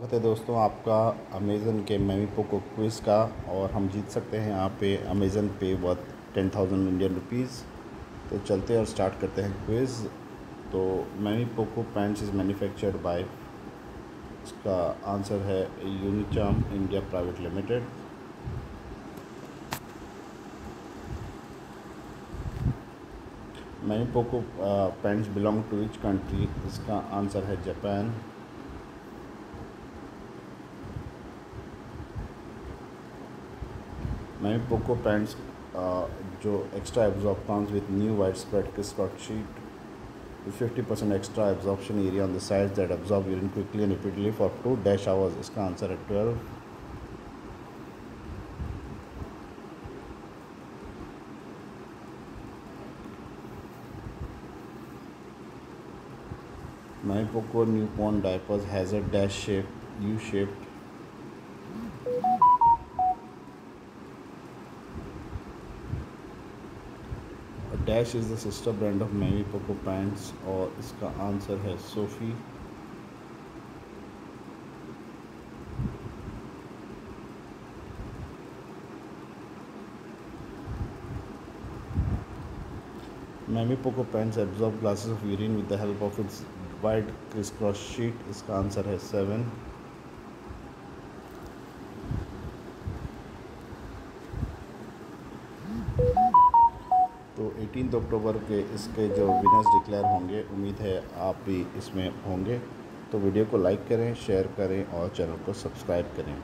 स्वागत है दोस्तों, आपका अमेज़न के मेमी पोको क्विज़ का और हम जीत सकते हैं यहाँ पे अमेज़न पे worth ten thousand Indian rupees तो चलते हैं और स्टार्ट करते हैं क्विज़ तो Mamy Poko pants is manufactured by इसका आंसर है Unicharm India private limited many Poko pants belong to which country इसका आंसर है जापान मैं पोको पैंट्स जो extra absorb comes with new wide spread के Scot sheet fifty percent extra absorbent area on the size that absorb urine quickly and repeatedly for two dash hours इसका answer है twelve Mamy Poko new pawn diapers has a dash shape U shaped dash is the sister brand of Mamy Poko pants और इसका answer है Sofy Mamy Poko pants absorb glasses of urine with the help of its wide cris cross sheet इसका answer है seven तो eighteen अक्टूबर के इसके जो winners declare होंगे, उम्मीद है आप भी इसमें होंगे। तो वीडियो को लाइक करें शेयर करें और चैनल को सब्सक्राइब करें।